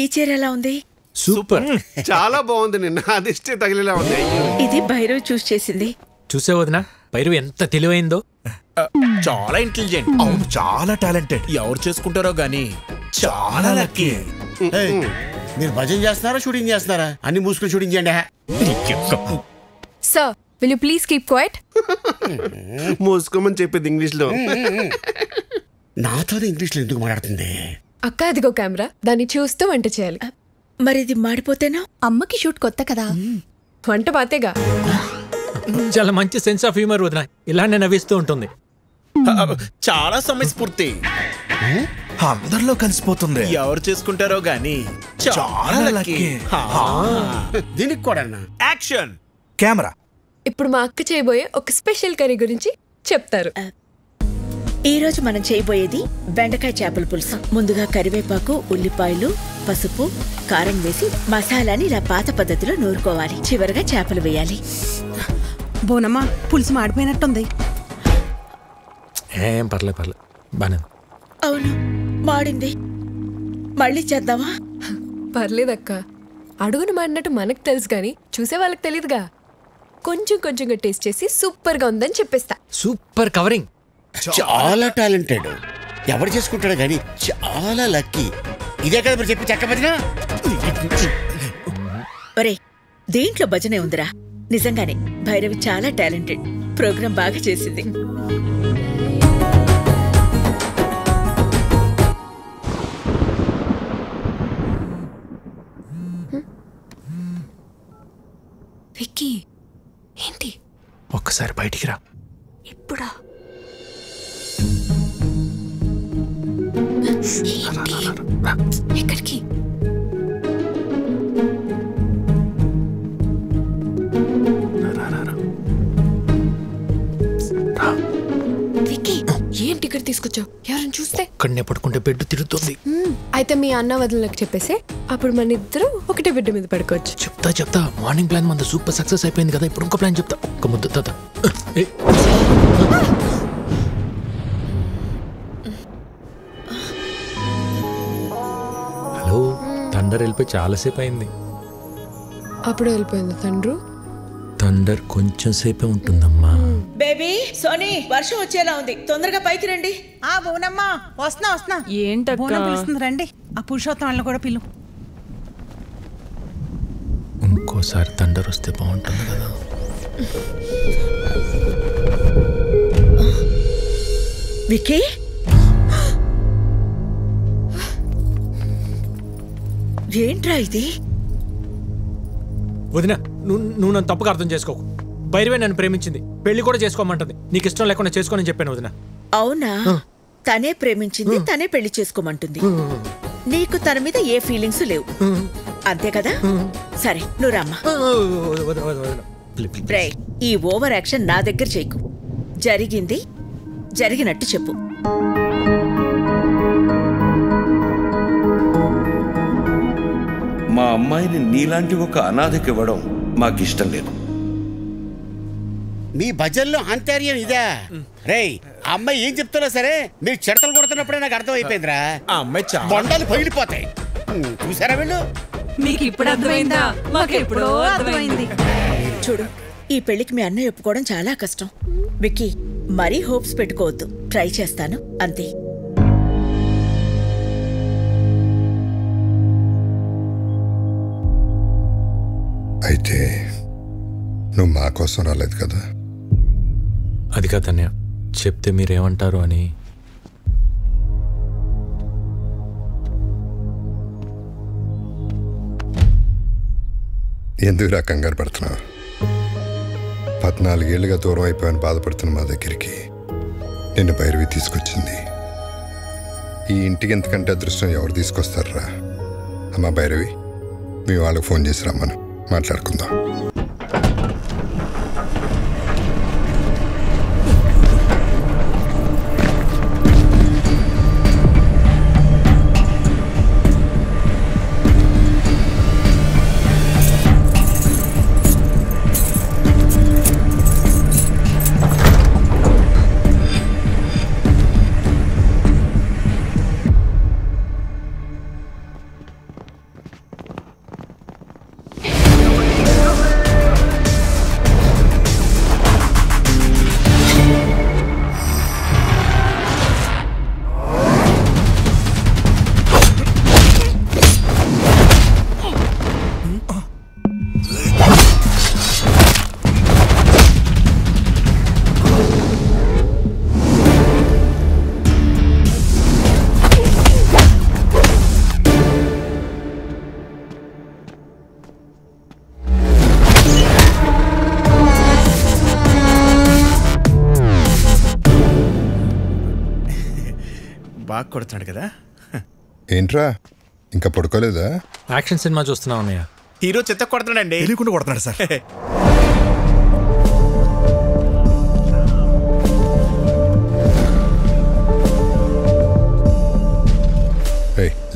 ఈ చీర ఎలా ఉంది? సూపర్. చాలా బాగుంది నిన్న. అదిష్టే తగిలేలా ఉంది. ఇది భైరవ్ చూస్ చేసింది. చూసే వదినా? పైరు ఎంత తెలివైందో. చాలా ఇంటెలిజెంట్ అవును చాలా టాలెంటెడ్ ఎవరు చేసుకుంటారో గానీ చాలా లక్కీ ఏయ్, మీరు భజన చేస్తున్నారా షూటింగ్ చేస్తున్నారా? అన్ని మూసుకుని షూటింగ్ చేయండి. Sir will you please keep quiet మూసుకోమని చెప్పింది ఇంగ్లీష్లో నాతో ఇంగ్లీష్లో ఎందుకు మాట్లాడుతుంది? అక్క అదిగో కెమెరా. దాన్ని చూస్తూ వంట చేయాలి. మరి ఇది మాడిపోతేనా? అమ్మకి షూట్ కొత్త కదా. వంట బాతేగా చాలా మంచి సెన్స్ ఆఫ్ హ్యూమర్ వదిన. ఇలానే నవ్విస్తూ ఉంటుంది. చాలా సమయస్ఫూర్తి. అందరిలో కలిసిపోతుంది. ఎవరు చేసుకుంటారో గానీ చాలా లక్కీ దీనికి కూడా యాక్షన్. కెమెరా. ఇప్పుడు మా అక్క చేయబోయే ఒక స్పెషల్ కర్రీ గురించి చెప్తారు. ఈ రోజు మనం చేయబోయేది బెండకాయ చేపల పులుసు. ముందుగా కరివేపాకు ఉల్లిపాయలు పసుపు కారం వేసి మసాలాని ఇలా పాత పద్ధతిలో నూరుకోవాలి. చివరగా చేపలు వేయాలి. బోనమ్మా పులుసు మాడిపోయినట్టుంది. ఏం పర్లే పర్లే బానే. అవును మాడింది. మళ్ళీ చేద్దామా? పర్లేదక్క. అడుగున మాడినట్టు మనకు తెలుసు కానీ చూసే వాళ్ళకి తెలియదుగా కొంచెం కొంచెంగా టేస్ట్ చేసి సూపర్గా ఉందని చెప్పేస్తా. Super covering. చాలా టాలెంటెడ్. ఎవరు చేసుకుంటాడు కానీ చాలా లక్కీ. ఇదే కదా మీరు చెప్పి చెక్క భజన? ఒరే దీంట్లో భజనే ఉందిరా? నిజంగానే భైరవి చాలా టాలెంటెడ్. ప్రోగ్రాం బాగా చేసింది. విక్కీ ఏంటి? ఒక్కసారి బయటికి రా. ఇప్పుడా? ఎక్కడికి విక్కీ ఏంటి ఇక్కడ తీసుకొచ్చావు? ఎవరైనా చూస్తే? ఇక్కడనే పడుకుంటే బెడ్ తిరుగుతుంది. మ్మ్. అయితే మీ అన్న వదినలకు చెప్పేసి అప్పుడు మన ఇద్దరు ఒకటే బిడ్డ మీద పడుకోవచ్చు. చెప్తా చెప్తా. మార్నింగ్ ప్లాన్ మన సూపర్ సక్సెస్ అయిపోయింది కదా ఇప్పుడు ఇంకో ప్లాన్ చెప్తా. ఒక్క ముద్ద తాత. థండర్ వెళ్ళిపోయి చాలాసేపు అయింది. అప్పుడు వెళ్ళిపోయింది. తండ్రు? థండర్ కొంచెం సేపే ఉంటుందమ్మా. బేబీ సోనీ వర్షం వచ్చేలా ఉంది. తొందరగా పైకి రండి. ఆ బోనమ్మా వస్తున్నా వస్తున్నా? బోనం పిలుస్తుంది రండి. ఆ పురుషోత్తం వాళ్ళని కూడా పిలు. ఇంకోసారి థండర్ వస్తే బాగుంటుంది కదా. విక్కీ? ఏంట్రా ఇది? వదిన నువ్వు నన్ను తప్పుగా అర్థం చేసుకోకు. భైరవే నన్ను ప్రేమించింది. పెళ్ళి కూడా చేసుకోమంటుంది. నీకు ఇష్టం లేకుండా చేసుకోనని చెప్పాను వదిన. అవునా? తనే ప్రేమించింది తనే పెళ్ళి చేసుకోమంటుంది. నీకు తన మీద ఏ ఫీలింగ్స్ లేవు. అంతే కదా? సరే నువ్వు రామ్మా. ఈ ఓవర్ యాక్షన్ నా దగ్గర చేయకు. జరిగింది జరిగినట్టు చెప్పు. మా అమ్మాయిని నీలాంటి ఒక అనాథకి ఇవ్వడం మాకిష్టం లేదు. మీ భజనలో అంతర్యం ఇదా? రేయ్ ఆ అమ్మాయి ఏం చెప్తున్నా సరే? మీరు చెడతలు కొడుతున్నప్పుడే నాకు అర్థం అయిపోయిందిరా ఆ అమ్మాయి చాలా బొండాలు పగిలిపోతాయి. చూసారా వీళ్ళు? మీకు ఇప్పుడు అర్థమైందా? మాకు ఎప్పుడో అర్థమైంది. చూడు ఈ పెళ్ళికి మీ అన్నయ్య ఒప్పుకోవడం చాలా కష్టం. విక్కీ మరీ హోప్స్ పెట్టుకోవద్దు. ట్రై చేస్తాను. అంతే. అయితే నువ్వు మా కోసం రాలేదు కదా? అది కాదు అన్నయ్య. చెప్తే మీరేమంటారు అని. ఎందుకు రా కంగారు పడుతున్నావు? పద్నాలుగేళ్ళుగా దూరం అయిపోయాను బాధపడుతున్న మా దగ్గరికి. నిన్ను భైరవి తీసుకొచ్చింది. ఈ ఇంటికి ఎంతకంటే అదృష్టం ఎవరు తీసుకొస్తారా అమ్మా భైరవి మీ వాళ్ళకి ఫోన్ చేసి రమ్మను. మాట్లాడుకుందాం. బాగా కొడుతున్నాడు కదా. ఏంట్రా? ఇంకా పడుకోలేదా? యాక్షన్ సినిమా చూస్తున్నావు అన్నయ్య. హీరో చెత్త కొడుతున్నాడండి. తెలియకుండా కొడుతున్నాడు సార్.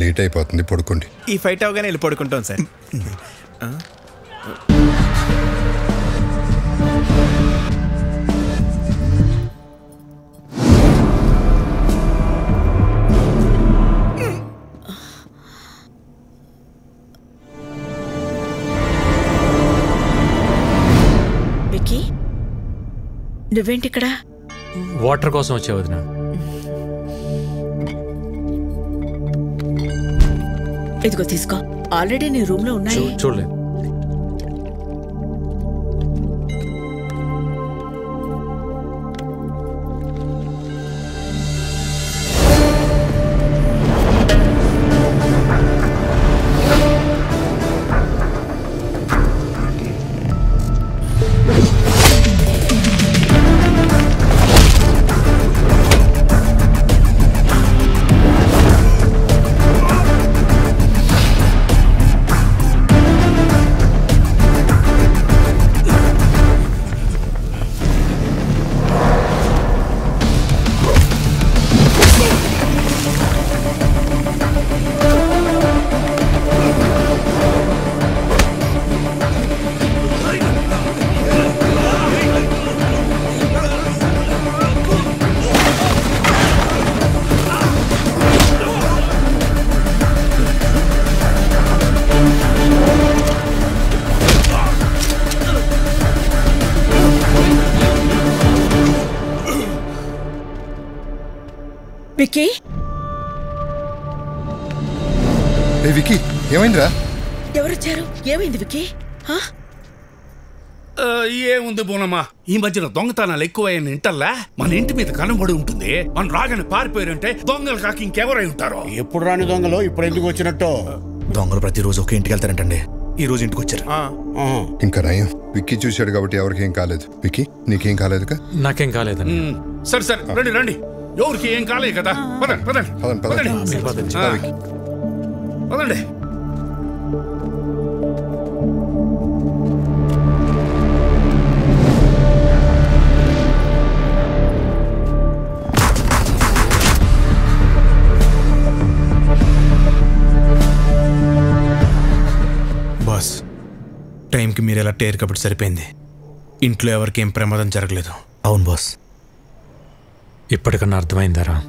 లేట్ అయిపోతుంది పడుకోండి. ఈ ఫైట్ అవగానే వెళ్ళి పడుకుంటాం సార్. నువ్వేంటిక్కడ? వాటర్ కోసం వచ్చే వదిన. ఇదిగో తీసుకో. ఆల్రెడీ నీ రూమ్లో ఉన్నాయి. చూడలేదు విక్కీ? ఏ వికీ ఏమైందిరా? ఎవరొచ్చారు? ఏమైంది? ఆ, ఏముంది బోనమ్మా? ఈ మధ్యన దొంగతనాలు ఎక్కువయ్యని ఇంటల్లా మన ఇంటి మీద కనబడి ఉంటుంది. మన రాగానే పారిపోయారంటే దొంగలు కాక ఇంకెవరై ఉంటారో? ఎప్పుడు రాని దొంగలు ఇప్పుడు ఎందుకు వచ్చినట్టు? దొంగలు ప్రతిరోజు ఒకే ఇంటికి వెళ్తారంటండి. ఈ రోజు ఇంటికి వచ్చారు. ఇంకా నయం విక్కీ చూశాడు కాబట్టి ఎవరికి ఏం కాలేదు. విక్కీ నీకేం కాలేదుగా? నాకేం కాలేదని ఉమ్, సరే సరే రండి రండి. ఎవరికి ఏం కాలేదు కదా. పదండి పదండి. పదండి, పదండి. పదండి. పదండి. బాస్ టైంకి మీరు ఎలా టేర్ కాబట్టి సరిపోయింది? ఇంట్లో ఎవరికి ఏం ప్రమాదం జరగలేదు. అవును బాస్. ఇప్పటికన్నా అర్థమైందారా.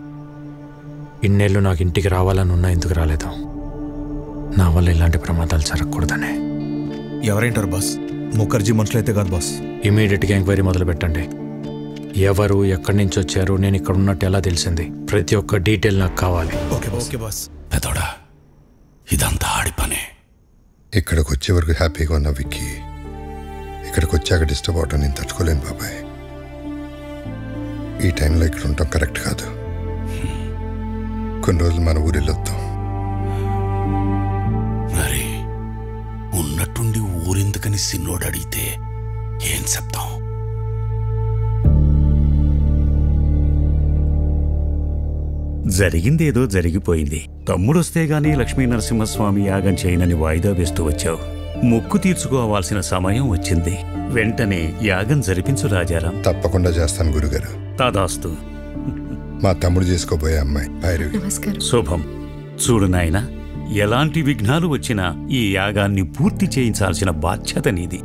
ఇన్నేళ్ళు నాకు ఇంటికి రావాలని ఉన్నా ఎందుకు రాలేదు? నా వల్ల ఇలాంటి ప్రమాదాలు జరగకూడదని. ఎవరేంటారు బాస్? ముఖర్జీ మనుషులు అయితే కాదు బాస్. ఇమీడియట్గా ఎంక్వైరీ మొదలు పెట్టండి. ఎవరు ఎక్కడి నుంచి వచ్చారు నేను ఇక్కడ ఉన్నట్టు ఎలా తెలిసింది? ప్రతి ఒక్క డీటెయిల్ నాకు కావాలి. Okay okay boss. పెదోడా ఇదంతా ఆడి పనే. ఇక్కడికి వచ్చే వరకు హ్యాపీగా ఉన్నా విక్కీ. ఇక్కడికి వచ్చాక డిస్టర్బ్ అవటం నేను తట్టుకోలేను బాబాయ్. ఈ టైంలో ఇక్కడ ఉండటం కరెక్ట్ కాదు. కొన్ని రోజులు మన ఊరు వెళ్ళొద్దాం మరి ఉన్నట్టుండి ఊరెందుకని సిన్నోడు అడిగితే ఏం చెప్తాం? జరిగిందేదో జరిగిపోయింది. తమ్ముడొస్తే గాని లక్ష్మీ నరసింహస్వామి యాగం చేయనని వాయిదా వేస్తూ వచ్చావు. మొక్కు తీర్చుకోవాల్సిన సమయం వచ్చింది. వెంటనే యాగం జరిపించు రాజారాం. తప్పకుండా చేస్తాను గురుగారు. తదాస్తు మా తమ్ముడు చేసుకోబోయే అమ్మాయి భైరవి నమస్కారం. శుభం. చూడు నాయనా ఎలాంటి విఘ్నాలు వచ్చినా ఈ యాగాన్ని పూర్తి చేయించాల్సిన బాధ్యత నీది.